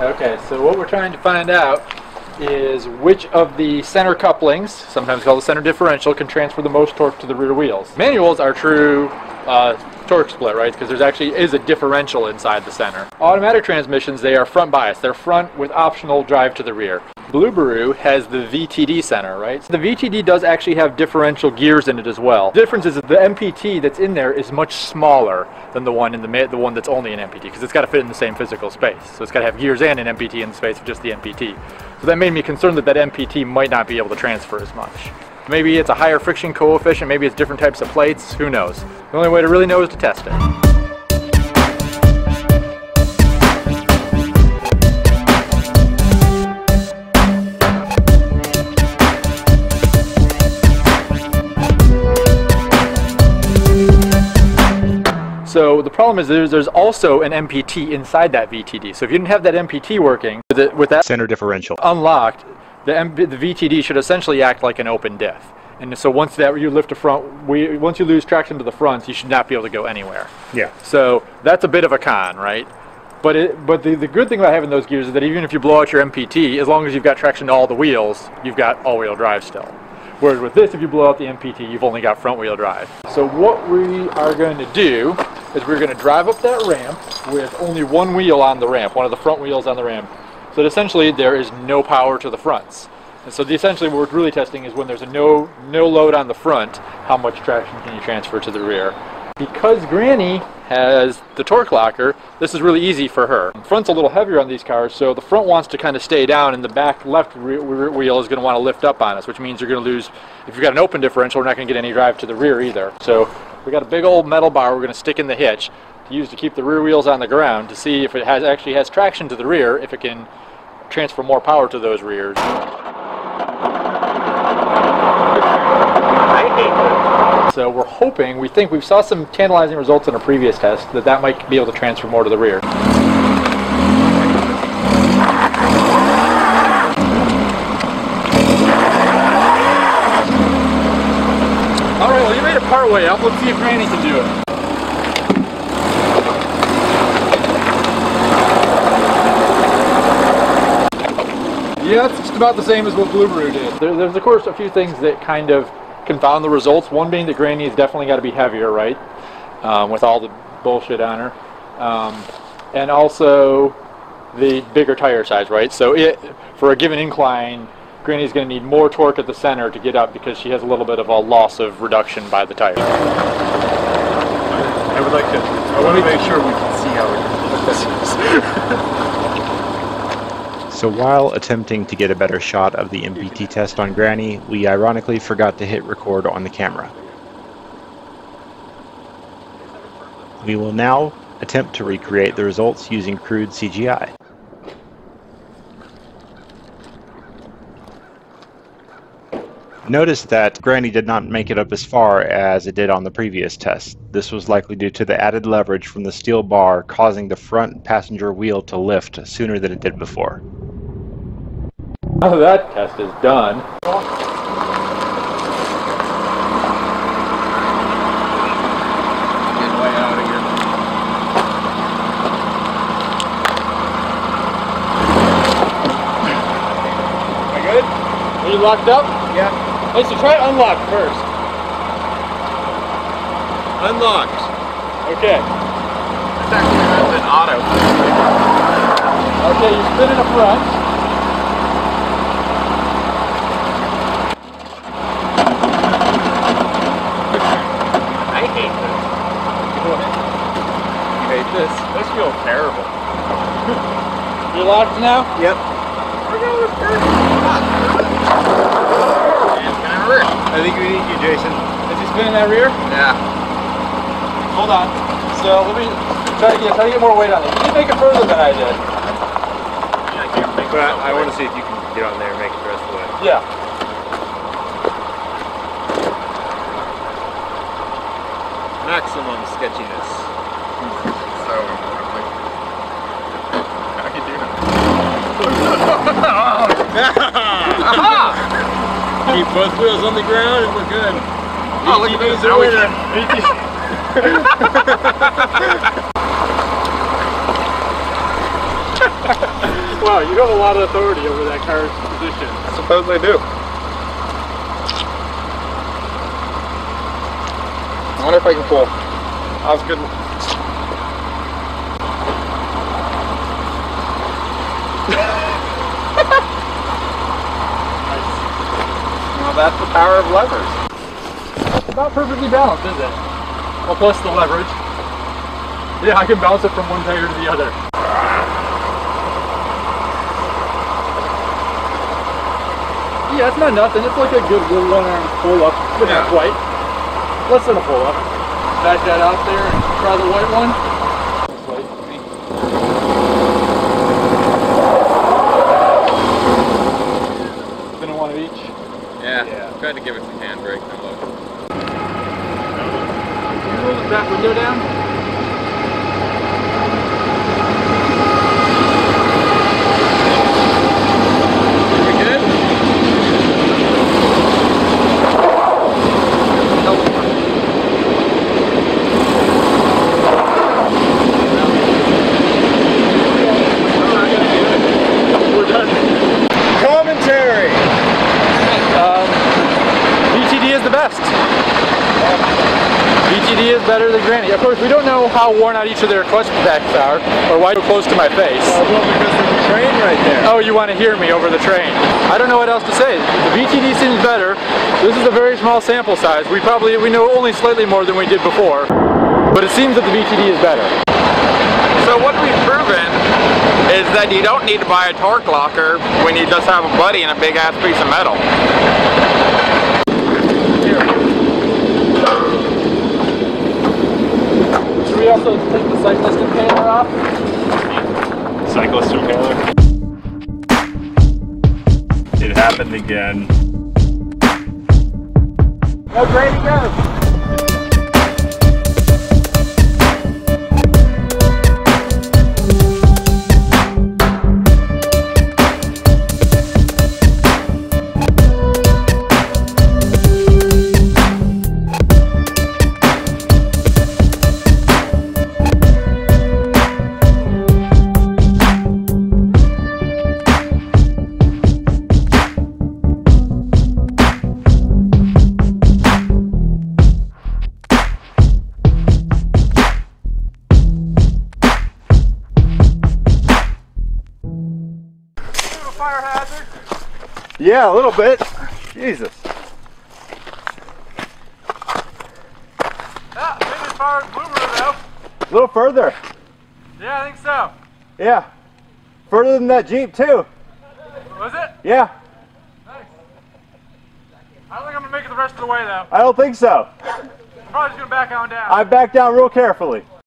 Okay, so what we're trying to find out is which of the center couplings, sometimes called the center differential, can transfer the most torque to the rear wheels. Manuals are true uh, torque split, right? Because there's actually is a differential inside the center. Automatic transmissions, they are front bias. They're front with optional drive to the rear. Blueberry has the VTD center, right? So the VTD does actually have differential gears in it as well. The difference is that the MPT that's in there is much smaller than the one in the the one that's only an MPT because it's got to fit in the same physical space. So it's got to have gears and an MPT in the space of just the MPT. So that made me concerned that that MPT might not be able to transfer as much. Maybe it's a higher friction coefficient, maybe it's different types of plates, who knows. The only way to really know is to test it. So the problem is there's, there's also an MPT inside that VTD. So if you didn't have that MPT working, with, it, with that center differential unlocked, the, M the VTD should essentially act like an open diff. And so once that you lift a front, we, once you lose traction to the front, you should not be able to go anywhere. Yeah. So that's a bit of a con, right? But it, but the, the good thing about having those gears is that even if you blow out your MPT, as long as you've got traction to all the wheels, you've got all-wheel drive still. Whereas with this, if you blow out the MPT, you've only got front wheel drive. So what we are going to do is we're going to drive up that ramp with only one wheel on the ramp, one of the front wheels on the ramp. So essentially there is no power to the fronts. And so the, essentially what we're really testing is when there's a no, no load on the front, how much traction can you transfer to the rear. Because Granny has the torque locker, this is really easy for her. The front's a little heavier on these cars, so the front wants to kind of stay down and the back left rear wheel is going to want to lift up on us, which means you're going to lose, if you've got an open differential, we're not going to get any drive to the rear either. So we got a big old metal bar we're going to stick in the hitch to use to keep the rear wheels on the ground to see if it has actually has traction to the rear, if it can transfer more power to those rears. So we're hoping, we think we saw some tantalizing results in a previous test that that might be able to transfer more to the rear. Alright, well you made it part way up. Let's see if Granny can do it. Yeah, it's just about the same as what Blueberry did. There, there's of course a few things that kind of confound the results. One being that Granny has definitely got to be heavier, right? Um, with all the bullshit on her. Um, and also the bigger tire size, right? So it, for a given incline, Granny's going to need more torque at the center to get up because she has a little bit of a loss of reduction by the tire. I would like to, I want to make sure we can see how it So while attempting to get a better shot of the MPT test on Granny, we ironically forgot to hit record on the camera. We will now attempt to recreate the results using crude CGI. Notice that Granny did not make it up as far as it did on the previous test. This was likely due to the added leverage from the steel bar causing the front passenger wheel to lift sooner than it did before. Now that test is done. Good way out again. Am I good? Are you locked up? Yeah. Hey, so try unlock first. Unlocked. Okay. It's actually runs in auto. Okay, you spin in the front. I hate this. You hate this? This feels terrible. You're now? Yep. We're going first. I think we need you, Jason. Is he spinning that rear? Yeah. Hold on. So let me try to get try to get more weight on it. You make it further than I did. Yeah, I can't make but I, I want to see if you can get on there and make it the rest of the way. Yeah. Maximum sketchiness. So, I can do it. Keep both wheels on the ground and we're good. Oh, look at this. Now we can. know. You have a lot of authority over that car's position. I suppose I do. I wonder if I can pull. I was good. Well, that's the power of levers. It's about perfectly balanced, isn't it? Well, plus the leverage. Yeah, I can bounce it from one tire to the other. Yeah, it's not nothing. It's like a good little one arm pull up, but Yeah. not quite. Less than a pull up. Back that out there and try the white one. Spin one of each. Yeah. Tried to give it some handbrake. Can you roll the back window down? We good? We're done. Commentary. Um, VTD is the best. VTD is better than Granny. Of course, we don't know how worn out each of their clutch packs are, or why they're close to my face. well, because there's a train right there. Oh, you want to hear me over the train. I don't know what else to say. The VTD seems better. This is a very small sample size. We probably, we know only slightly more than we did before. But it seems that the VTD is better. So what we've proven is that you don't need to buy a torque locker when you just have a buddy and a big ass piece of metal. Should we also take the cyclist impaler off? Cyclist impaler. It happened again. No, Granny, go. Yeah, a little bit. Jesus. Ah, maybe as far as Bluebird though. A little further. Yeah, I think so. Yeah. Further than that Jeep too. Was it? Yeah. Nice. I don't think I'm gonna make it the rest of the way though. I don't think so. I'm probably just gonna back on down. I backed down real carefully.